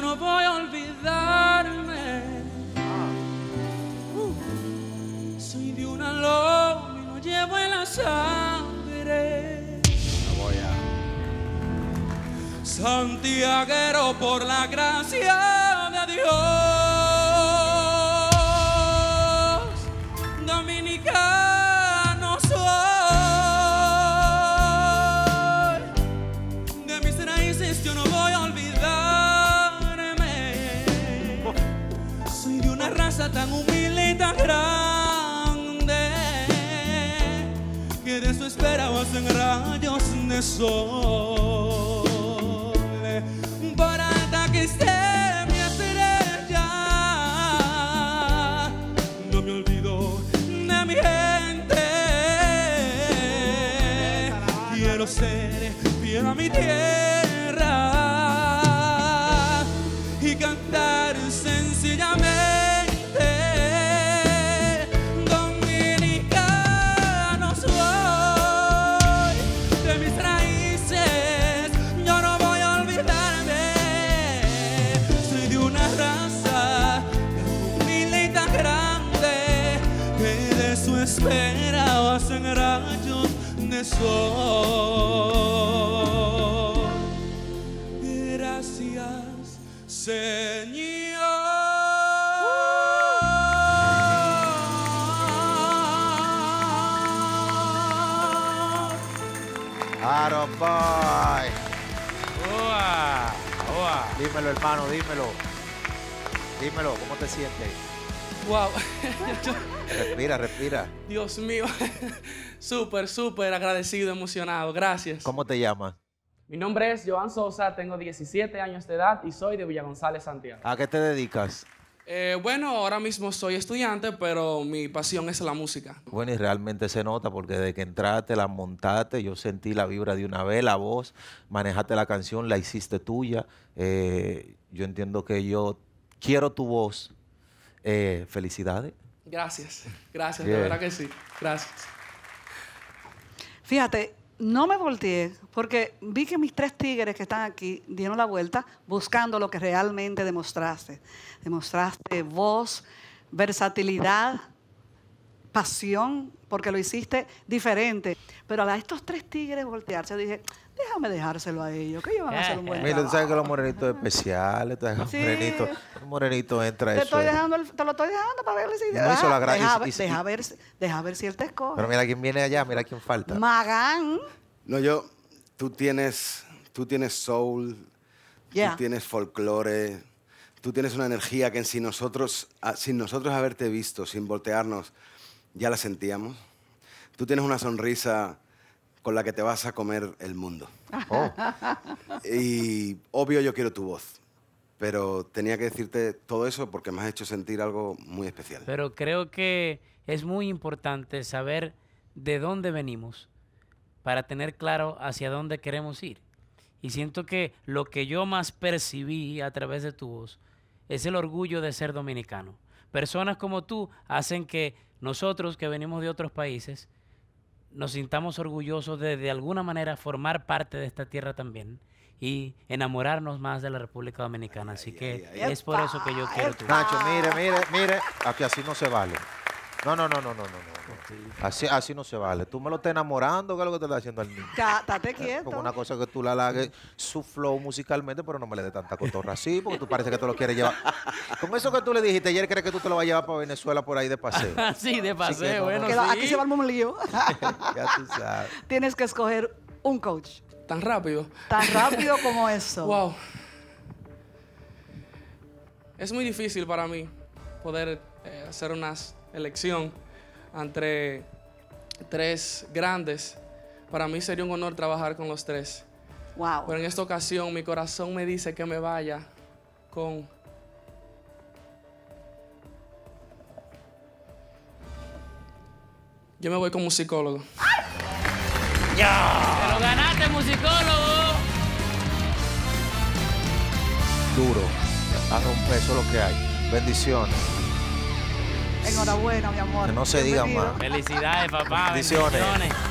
no voy a olvidarme. Uh, soy de una loma y lo llevo en la sangre. voy a. Santiaguero por la gracia de Dios. Tan humilde y tan grande que de su espera hacen rayos de sol. Que esté mi estrella, no me olvido de mi gente. Quiero ser fiel a mi tierra de su espera hacen rayos de sol. Gracias, Señor. Boy. ¡Uah! ¡Uah! Dímelo, hermano, dímelo. Dímelo, ¿cómo te sientes? Wow, Respira, respira. Dios mío, súper, súper agradecido, emocionado. Gracias. ¿Cómo te llamas? Mi nombre es Joan Sosa, tengo 17 años de edad y soy de Villa González, Santiago. ¿A qué te dedicas? Eh, bueno, ahora mismo soy estudiante, pero mi pasión es la música. Bueno, y realmente se nota porque desde que entraste, la montaste, yo sentí la vibra de una vez, la voz, manejaste la canción, la hiciste tuya. Eh, yo entiendo que yo quiero tu voz. Eh, felicidades. Gracias, gracias, Bien. de verdad que sí. Gracias. Fíjate, no me volteé porque vi que mis tres tigres que están aquí dieron la vuelta buscando lo que realmente demostraste. Demostraste voz, versatilidad, pasión, porque lo hiciste diferente. Pero a estos tres tigres voltearse, dije, déjame dejárselo a ellos, que ellos van a hacer un buen Mira, tú sabes que los morenitos especiales, tú sabes que los Sí. morenitos, un morenito entra Te, eso. estoy es- dejando el- te lo estoy dejando para ver si... No hizo la deja, y- y- deja ver, si- deja ver si él te escoge. Pero mira quién viene allá, mira quién falta. Magán. No, yo, tú tienes, tú tienes soul, Yeah. tú tienes folclore, tú tienes una energía que sin nosotros, a- sin nosotros haberte visto, sin voltearnos, ya la sentíamos. Tú tienes una sonrisa con la que te vas a comer el mundo. Oh, Y obvio yo quiero tu voz, pero tenía que decirte todo eso porque me has hecho sentir algo muy especial. Pero creo que es muy importante saber de dónde venimos para tener claro hacia dónde queremos ir. Y siento que lo que yo más percibí a través de tu voz es el orgullo de ser dominicano. Personas como tú hacen que nosotros que venimos de otros países nos sintamos orgullosos de de alguna manera formar parte de esta tierra también y enamorarnos más de la República Dominicana. Así que ay, es por eso que yo quiero tu. Nacho, mire, mire, mire, aquí así no se vale. No, no, no, no, no, no, no. Así, así no se vale. Tú me lo estás enamorando, ¿qué es lo que te estás haciendo al niño? Cá- Estate quieto. Porque una cosa es que tú la halagues su flow musicalmente, pero no me le dé tanta cotorra así, porque tú parece que tú lo quieres llevar. Con eso que tú le dijiste ayer, ¿crees que tú te lo vas a llevar para Venezuela por ahí de paseo? Sí, de paseo, no, bueno, no. Sí. Aquí se va un lío. ya tú sabes. Tienes que escoger un coach. Tan rápido. Tan rápido como eso. Wow. Es muy difícil para mí poder eh, hacer una s- elección entre tres grandes. Para mí sería un honor trabajar con los tres. Wow. Pero en esta ocasión mi corazón me dice que me vaya con... Yo me voy con musicólogo. ¡Te lo ganaste, musicólogo! Duro. A romper, eso es lo que hay. Bendiciones. Enhorabuena, mi amor. Que no se diga más. Felicidades, papá. Bendiciones. Bendiciones.